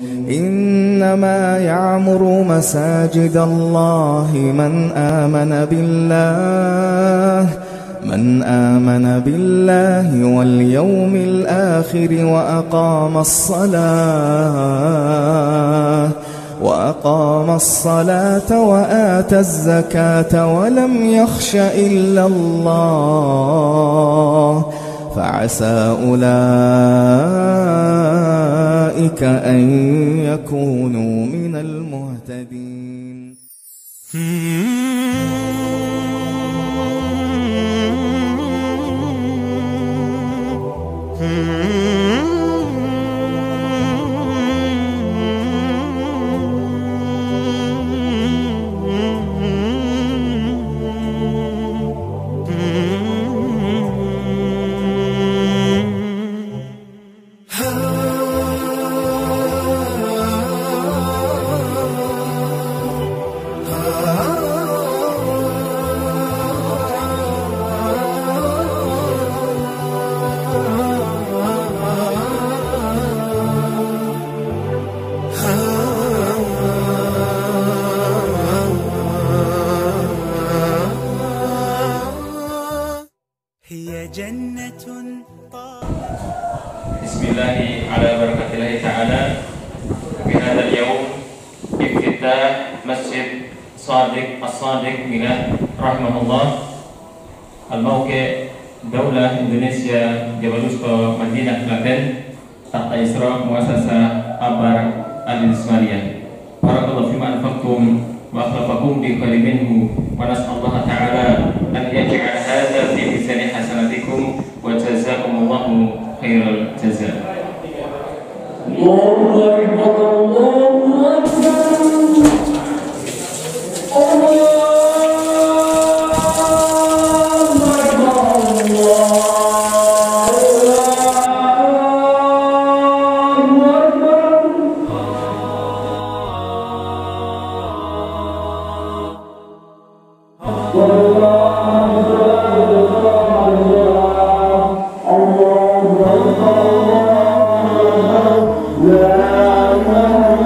إنما يعمر مساجد الله من آمن بالله من آمن بالله واليوم الآخر وأقام الصلاة وأقام الصلاة وآتى الزكاة ولم يخش إلا الله فعسى أولئك أن يكونوا من المهتدين. هي جنة بسم الله على بركة الله تعالى في هذا اليوم افتتاح مسجد صادق الصادق بنا رحمه الله الموقع دولة إندونيسيا جبل وسطى مدينة كلاten تحت إسراء مؤسسة أبار الإسماعيلية بارك الله فيما أنفقتم وأخلفكم بخير منه ونسأل الله تعالى أن يجعل هذا في ميزان حسناتكم وجزاكم الله Eyvallah. Tezgah. Allah'ım Allah' Allahumma